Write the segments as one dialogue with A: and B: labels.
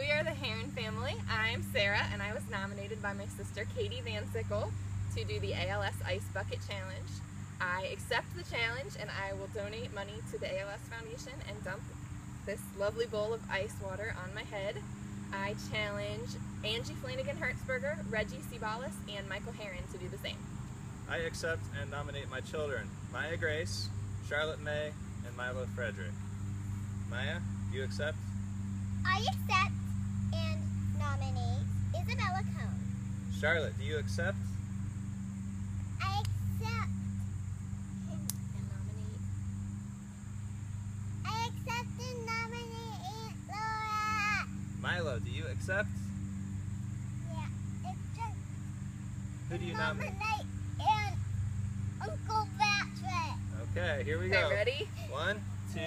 A: We are the Haren family. I'm Sarah, and I was nominated by my sister Katie Van Sickle to do the ALS Ice Bucket Challenge. I accept the challenge and I will donate money to the ALS Foundation and dump this lovely bowl of ice water on my head. I challenge Angie Flanagan Hertzberger, Reggie Cibalis, and Michael Haren to do the same.
B: I accept and nominate my children, Maya Grace, Charlotte May, and Milo Frederick. Maya, do you accept?
C: I accept and nominate Isabella Cone.
B: Charlotte, do you accept?
C: I accept.
A: And nominate.
C: I accept and nominate Aunt Laura.
B: Milo, do you accept?
C: Yeah, it's just
B: Who do you nominate?
C: nominate and Uncle Patrick.
B: Okay, here we
A: Okay,
B: go.
A: ready?
B: One, two,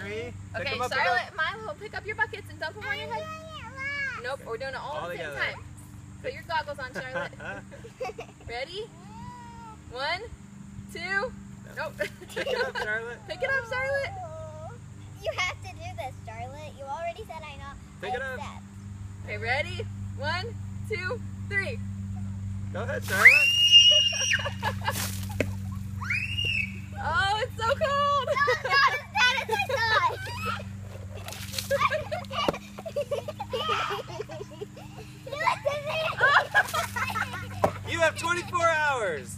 B: three. Pick
A: Okay,
B: 'em up
A: Charlotte, Milo, pick up your buckets and dump them on your head.
C: it
A: Nope, we're doing it all,
B: All
A: at the same
B: together.
A: time. Put your goggles on, Charlotte. Ready? One, two. Nope.
B: Pick it up, Charlotte.
A: Pick it up, Charlotte.
C: You have to do this, Charlotte. You already said I know.
B: Pick
C: I
B: it up.
C: accept.
A: Okay, ready? One, two, three.
B: Go ahead, Charlotte. 24 hours.